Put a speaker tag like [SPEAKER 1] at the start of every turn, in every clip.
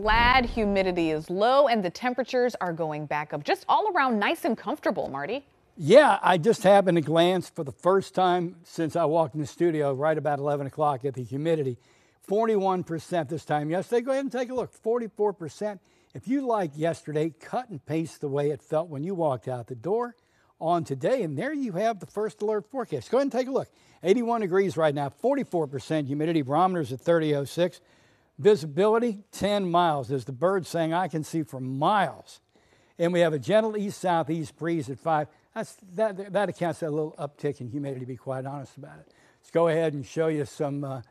[SPEAKER 1] glad humidity is low and the temperatures are going back up. Just all around nice and comfortable, Marty.
[SPEAKER 2] Yeah, I just happened to glance for the first time since I walked in the studio right about 11 o'clock at the humidity. 41% this time yesterday. Go ahead and take a look. 44%. If you like yesterday, cut and paste the way it felt when you walked out the door on today. And there you have the first alert forecast. Go ahead and take a look. 81 degrees right now, 44% humidity, barometers at 3006. Visibility 10 miles. As the bird saying, I can see for miles. And we have a gentle east southeast breeze at 5. That's, that, that accounts for a little uptick in humidity, to be quite honest about it. Let's go ahead and show you some, uh,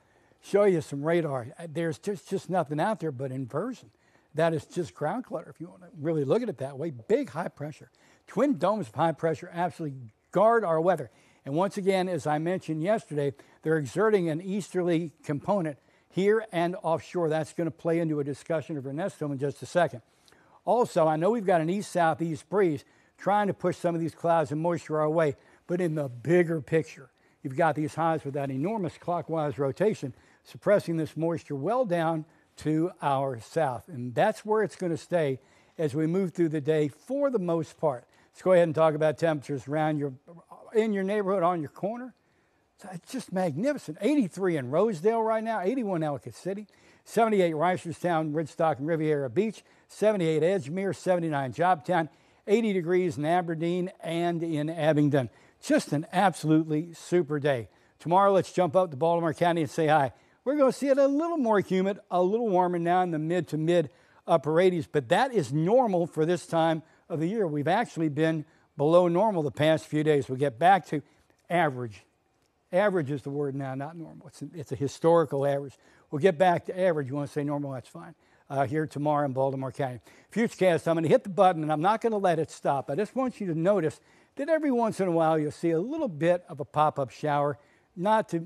[SPEAKER 2] show you some radar. There's just, just nothing out there but inversion. That is just ground clutter, if you want to really look at it that way. Big high pressure. Twin domes of high pressure absolutely guard our weather. And once again, as I mentioned yesterday, they're exerting an easterly component here and offshore. That's going to play into a discussion of Ernesto in just a second. Also, I know we've got an east southeast breeze trying to push some of these clouds and moisture our way, but in the bigger picture, you've got these highs with that enormous clockwise rotation suppressing this moisture well down to our south. And that's where it's going to stay as we move through the day for the most part. Let's go ahead and talk about temperatures around your in your neighborhood on your corner. It's just magnificent. 83 in Rosedale right now, 81 Ellicott City, 78 Reisterstown, Ridgestock, and Riviera Beach, 78 Edgemere, 79 Joppatowne, 80 degrees in Aberdeen and in Abingdon. Just an absolutely super day. Tomorrow, let's jump up to Baltimore County and say hi. We're going to see it a little more humid, a little warmer now in the mid to mid upper 80s, but that is normal for this time of the year. We've actually been below normal the past few days. We'll get back to average Average is the word now, not normal. It's a, it's a historical average. We'll get back to average. You want to say normal? That's fine. Uh, here tomorrow in Baltimore County. Futurecast, I'm going to hit the button and I'm not going to let it stop. I just want you to notice that every once in a while you'll see a little bit of a pop up shower, not, to,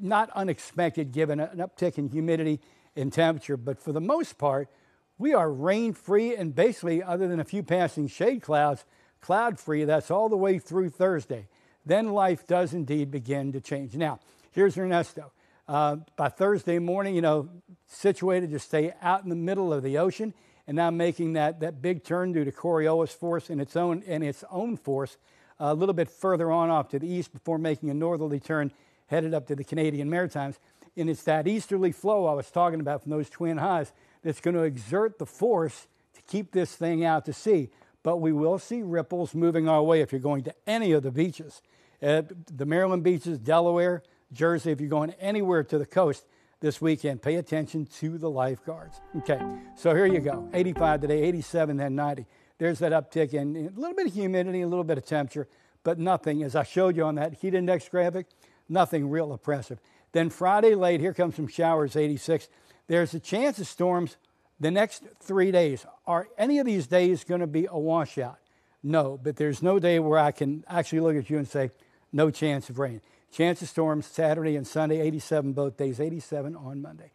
[SPEAKER 2] not unexpected given an uptick in humidity and temperature, but for the most part, we are rain free and basically, other than a few passing shade clouds, cloud free. That's all the way through Thursday then life does indeed begin to change. Now, here's Ernesto. Uh, by Thursday morning, you know, situated to stay out in the middle of the ocean, and now making that, that big turn due to Coriolis force and its own and its own force a little bit further on off to the east before making a northerly turn headed up to the Canadian Maritimes. And it's that easterly flow I was talking about from those twin highs that's going to exert the force to keep this thing out to sea. But we will see ripples moving our way if you're going to any of the beaches at the Maryland beaches, Delaware, Jersey, if you're going anywhere to the coast this weekend, pay attention to the lifeguards. Okay, so here you go 85 today, 87, then 90. There's that uptick in a little bit of humidity, a little bit of temperature, but nothing, as I showed you on that heat index graphic, nothing real oppressive. Then Friday late, here comes some showers, 86. There's a chance of storms the next three days. Are any of these days going to be a washout? No, but there's no day where I can actually look at you and say, no chance of rain. Chance of storms Saturday and Sunday, 87 both days, 87 on Monday.